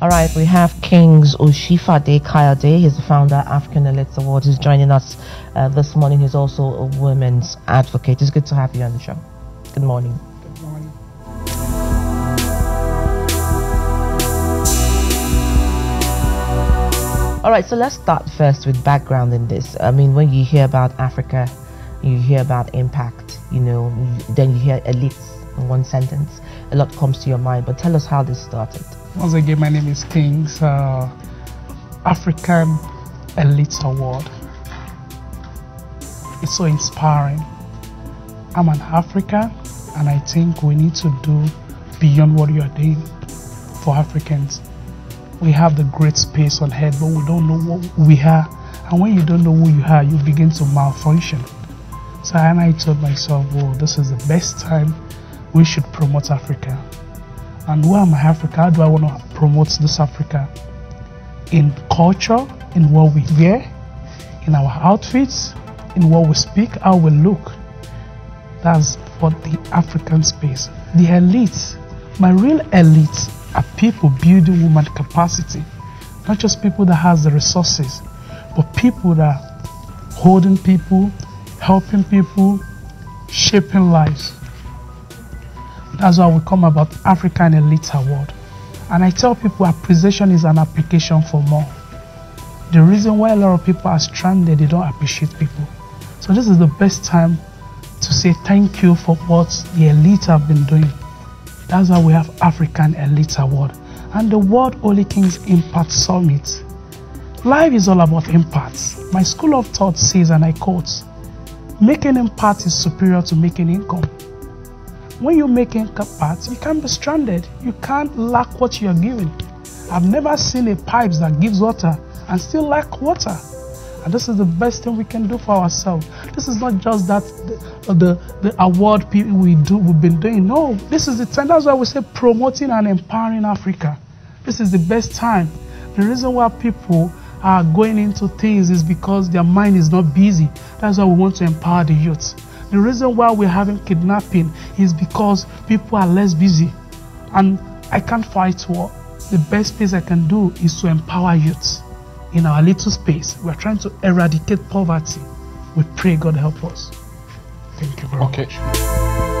All right, we have Kings Oshifa Oshifade Kayode. He's the founder of African Elites Award. He's joining us uh, this morning. He's also a women's advocate. It's good to have you on the show. Good morning. Good morning. All right, so let's start first with background in this. I mean, when you hear about Africa, you hear about impact, you know, then you hear elites in one sentence. A lot comes to your mind, but tell us how this started. Once again, my name is Kings uh, African Elite Award. It's so inspiring. I'm an African, and I think we need to do beyond what you are doing for Africans. We have the great space on head, but we don't know what we are. And when you don't know who you are, you begin to malfunction. So and I told myself, well, this is the best time we should promote Africa. And where am I Africa? How do I want to promote this Africa? In culture, in what we wear, in our outfits, in what we speak, how we look. That's for the African space. The elites, my real elites are people building woman capacity. Not just people that has the resources, but people that are holding people, helping people, shaping lives. That's why we come about African Elite Award. And I tell people appreciation is an application for more. The reason why a lot of people are stranded, they don't appreciate people. So this is the best time to say thank you for what the elite have been doing. That's why we have African Elite Award and the World Holy Kings Impact Summit. Life is all about impact. My school of thought says, and I quote, making impact is superior to making income. When you're make impact, you can't be stranded. You can't lack what you're giving. I've never seen a pipe that gives water and still lack water. And this is the best thing we can do for ourselves. This is not just that the, uh, the, the award people we do we've been doing. No, this is the time. That's why we say promoting and empowering Africa. This is the best time. The reason why people are going into things is because their mind is not busy. That's why we want to empower the youth. The reason why we're having kidnapping is because people are less busy. And I can't fight war. The best thing I can do is to empower youth in our little space. We're trying to eradicate poverty. We pray God help us. Thank you very Okay. much.